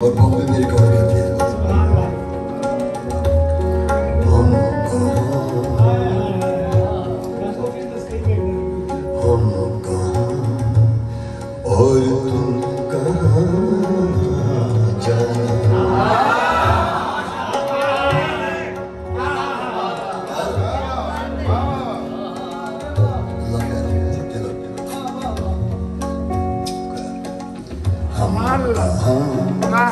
But both of them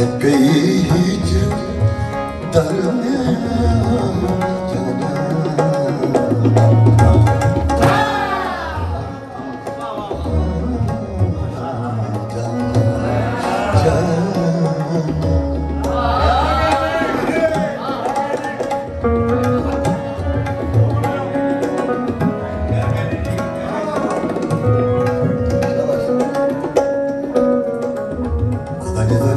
Epey hiç darmayacağım Yeah.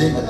Amén.